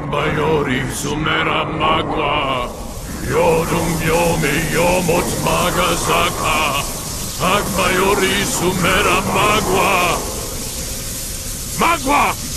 Agmayori Sumera Magua Yodum Yomi Yomot Magasaka Agmayori Sumera Magua Magua!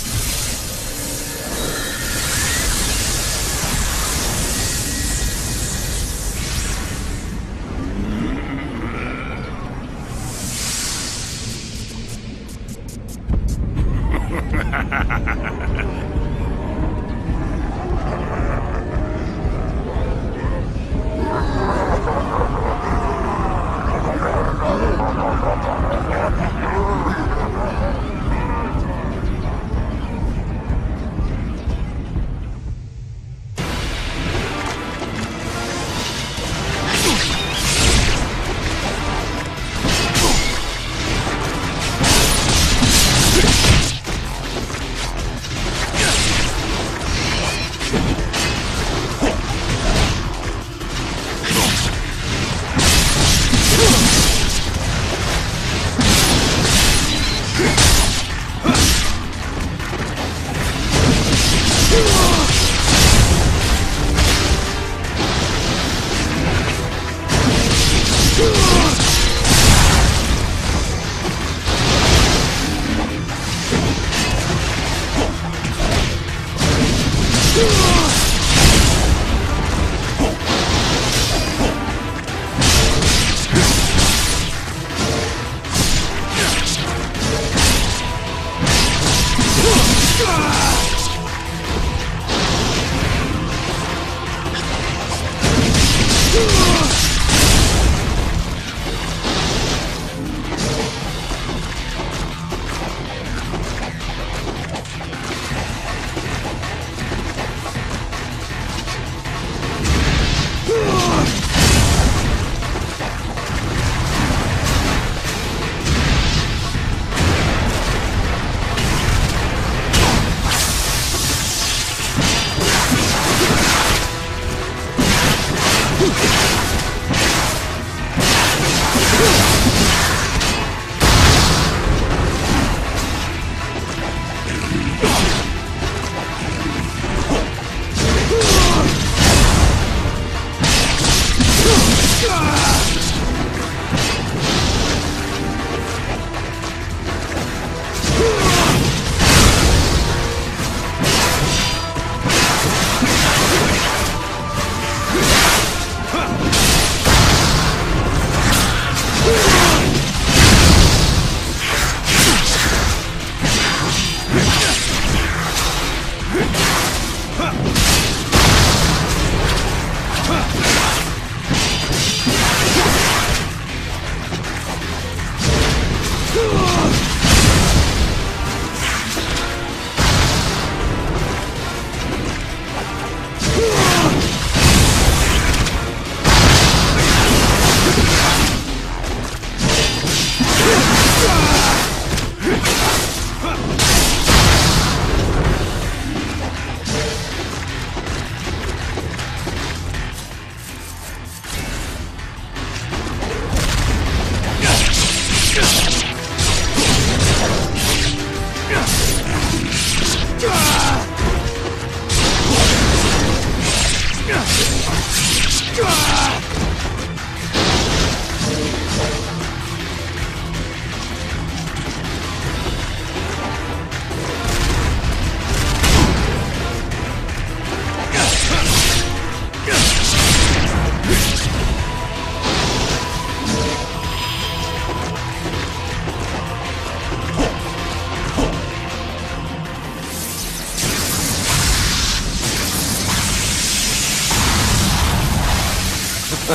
Whoa!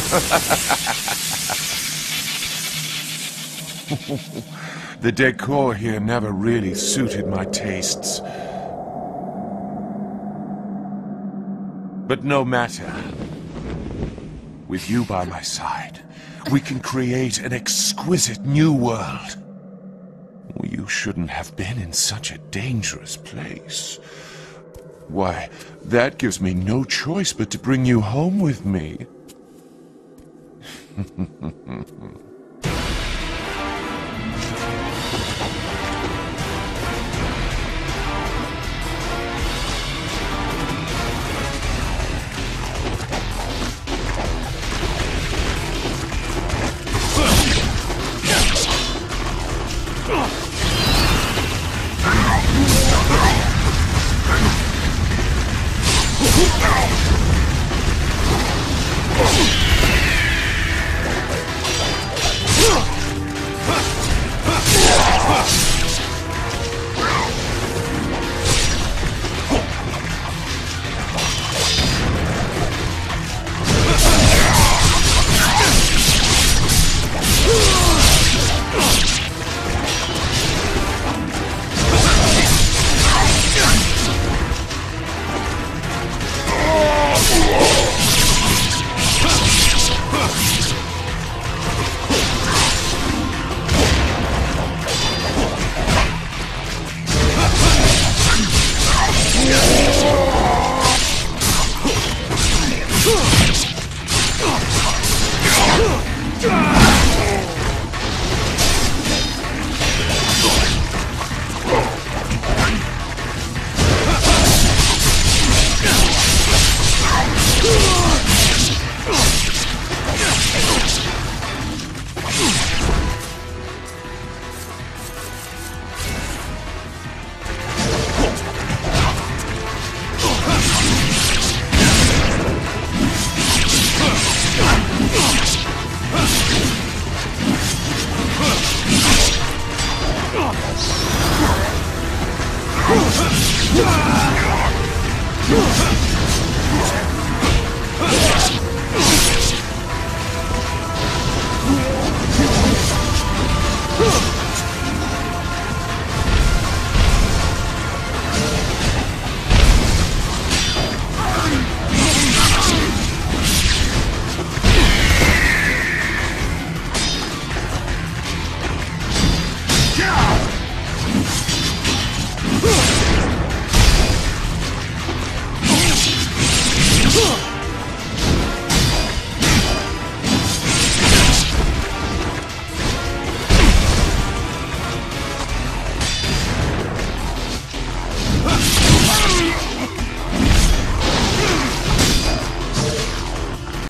the decor here never really suited my tastes. But no matter. With you by my side, we can create an exquisite new world. You shouldn't have been in such a dangerous place. Why, that gives me no choice but to bring you home with me. Ah!